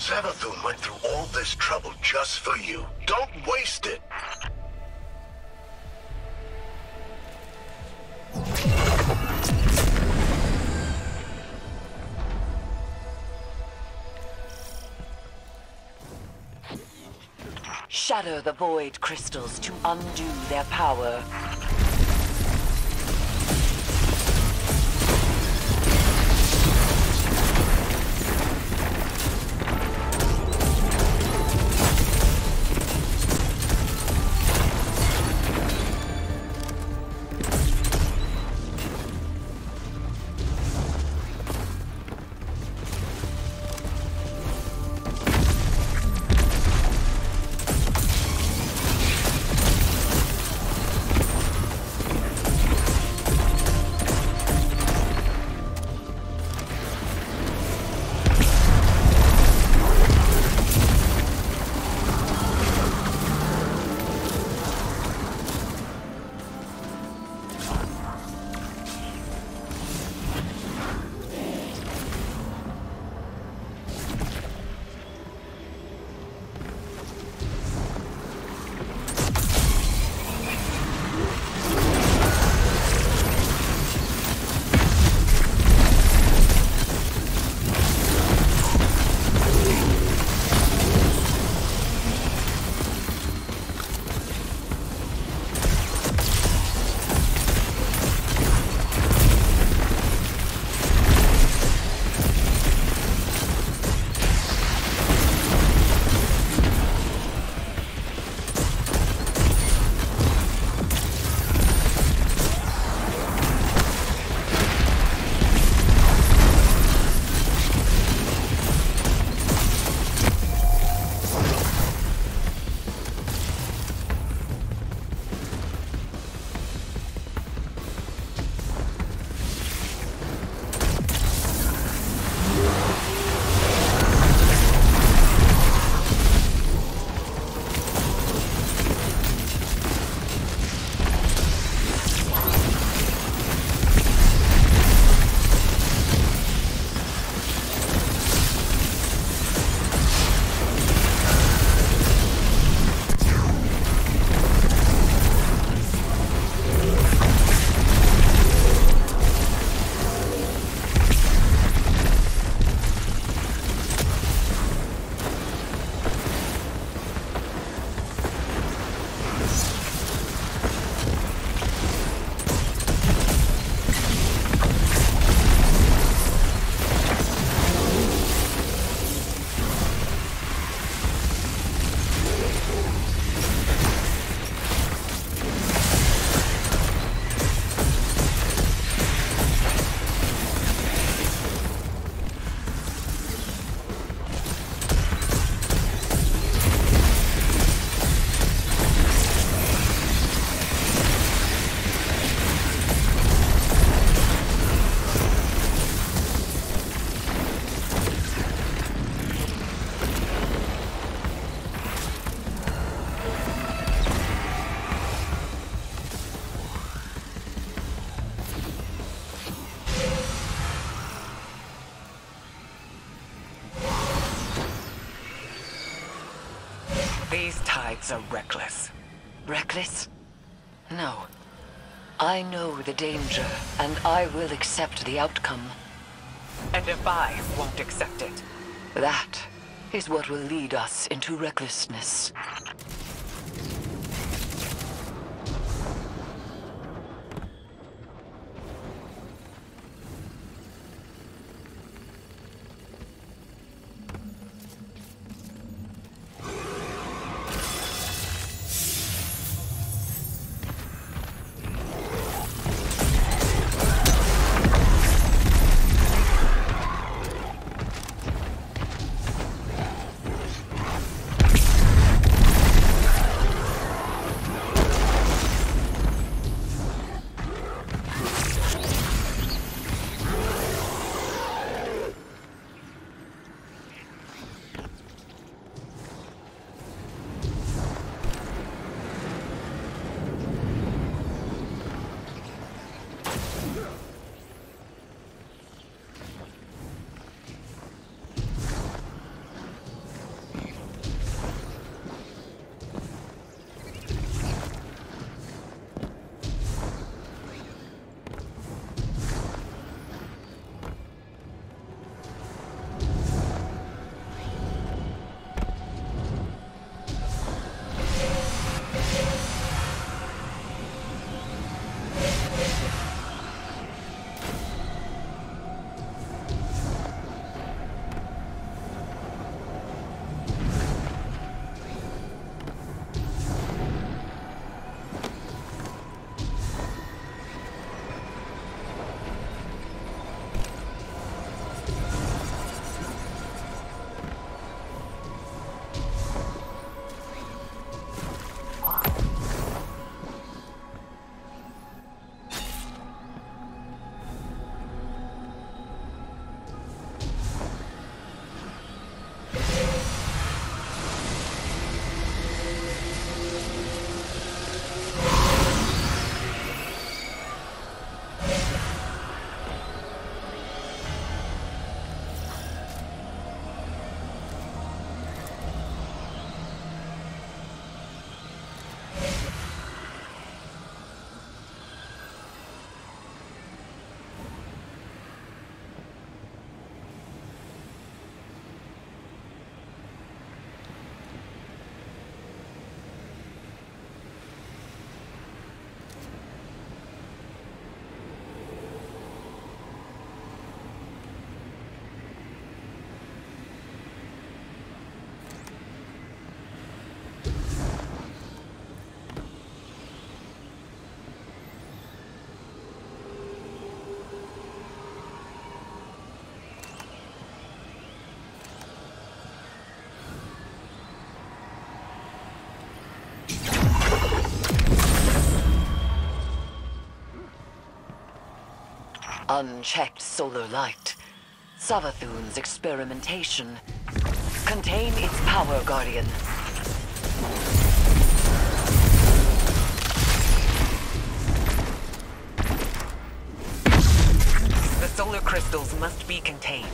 Savathun went through all this trouble just for you. Don't waste it! Shatter the void crystals to undo their power. Are reckless. Reckless? No. I know the danger, and I will accept the outcome. And if I won't accept it? That is what will lead us into recklessness. Unchecked solar light. Savathun's experimentation. Contain its power, Guardian. The solar crystals must be contained.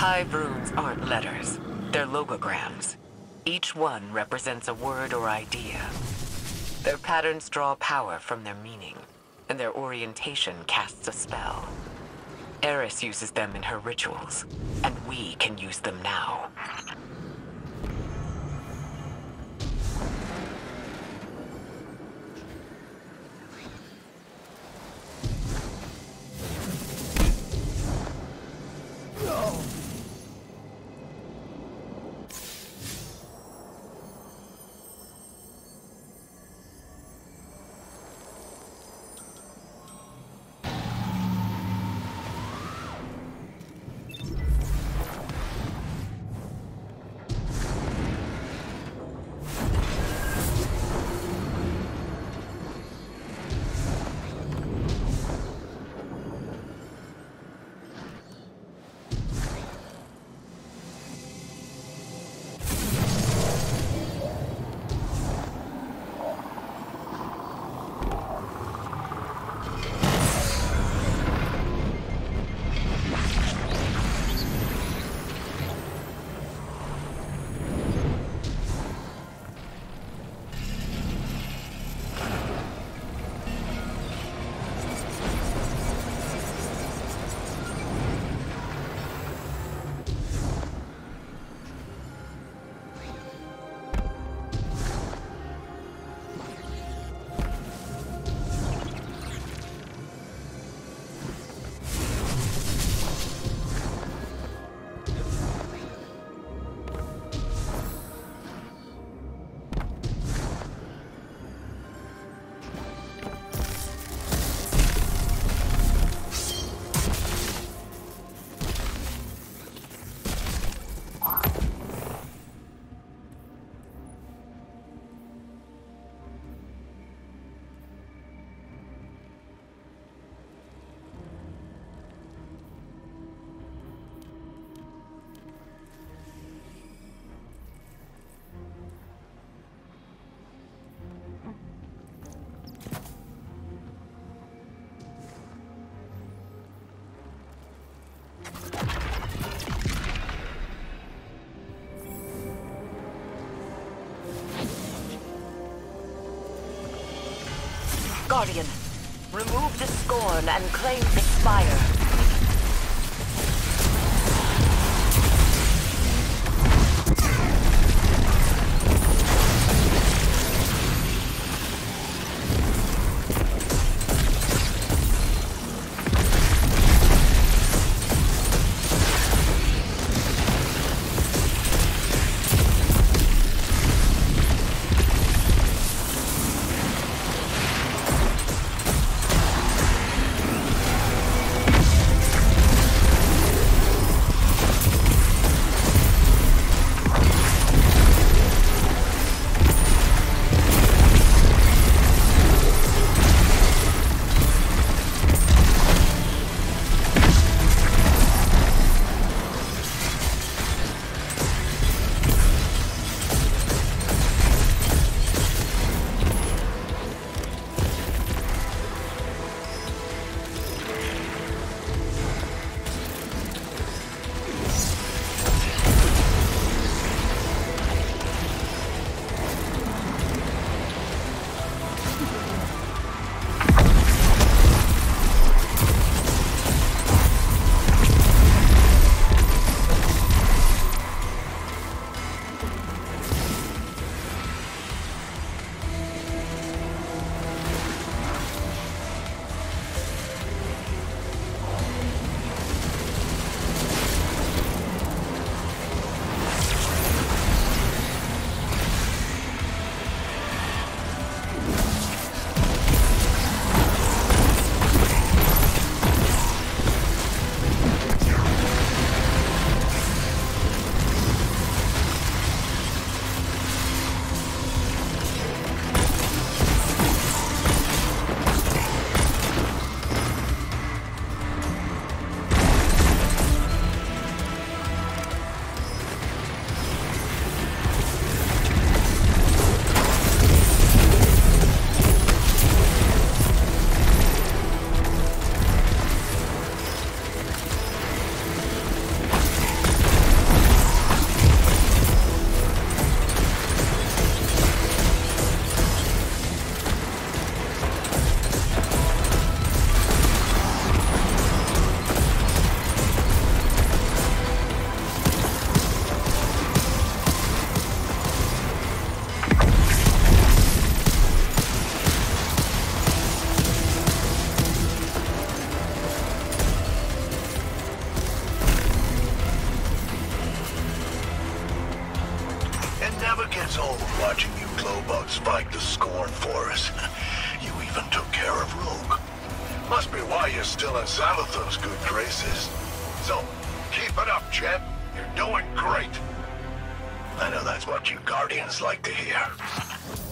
Hive runes aren't letters. They're logograms. Each one represents a word or idea. Their patterns draw power from their meaning, and their orientation casts a spell. Eris uses them in her rituals, and we can use them now. Guardian, remove the Scorn and claim the Spire. Soul watching you Glowbugs fight the Scorn for us. You even took care of Rogue. Must be why you're still in Savathun's good graces. So, keep it up, Jet. You're doing great. I know that's what you Guardians like to hear.